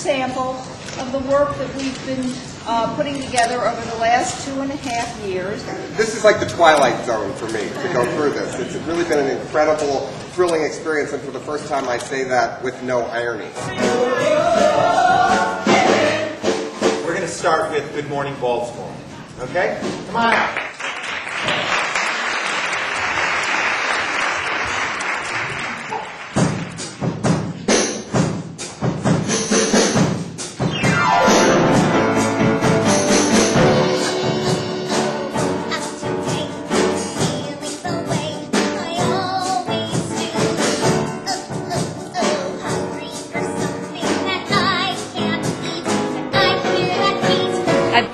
sample of the work that we've been uh, putting together over the last two and a half years. This is like the twilight zone for me to go through this. It's really been an incredible, thrilling experience, and for the first time, I say that with no irony. We're going to start with Good Morning Baltimore. Okay? Come on out.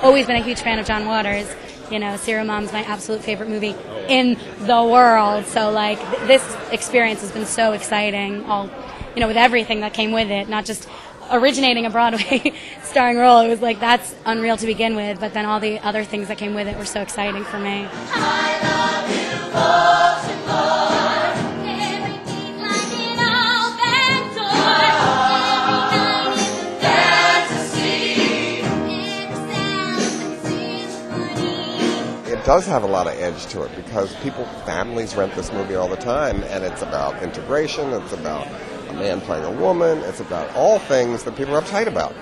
Always been a huge fan of John Waters. You know, Serial Mom's my absolute favorite movie in the world. So, like, th- this experience has been so exciting. All, you know, with everything that came with it, not just originating a Broadway starring role. It was like that's unreal to begin with, but then all the other things that came with it were so exciting for me. Does have a lot of edge to it because people, families rent this movie all the time, and it's about integration, it's about a man playing a woman, it's about all things that people are uptight about.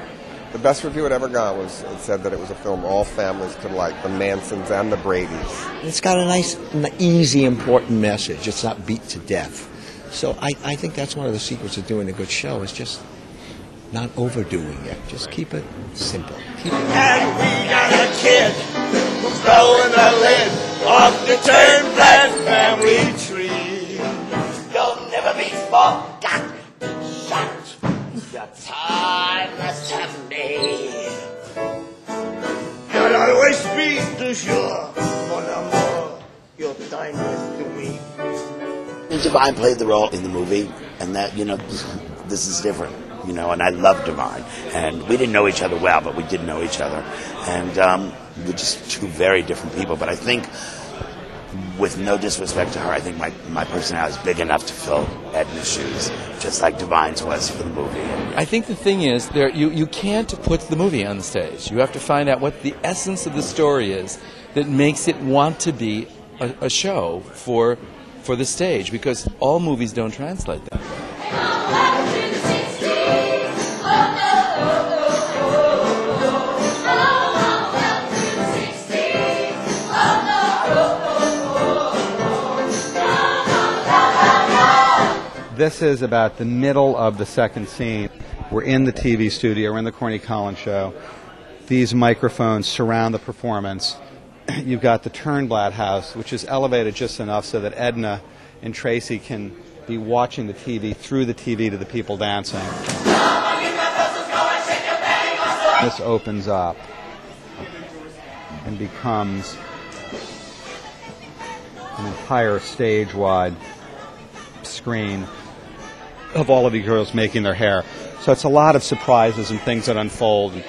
The best review it ever got was it said that it was a film all families could like, the Mansons and the Brady's. It's got a nice, easy, important message. It's not beat to death. So I, I think that's one of the secrets of doing a good show is just not overdoing it. Just keep it simple. Keep it And we got a kid who's blowing the lid off the Turnblad family tree. You'll never be forgotten. Shot your timeless have me. You'll always be toujours, mon amour. You're timeless to me. Divine played the role in the movie, and that you know, this is different, you know. And I love Divine, and we didn't know each other well, but we did know each other, and um, we're just two very different people. But I think, with no disrespect to her, I think my my personality is big enough to fill Edna's shoes, just like Divine's was for the movie. I think the thing is, there you, you can't put the movie on the stage. You have to find out what the essence of the story is that makes it want to be a, a show for for the stage, because all movies don't translate that. This is about the middle of the second scene. We're in the TV studio, we're in the Corny Collins show. These microphones surround the performance. You've got the Turnblad house, which is elevated just enough so that Edna and Tracy can be watching the TV through the TV to the people dancing. This opens up and becomes an entire stage wide screen of all of the girls making their hair. So it's a lot of surprises and things that unfold. The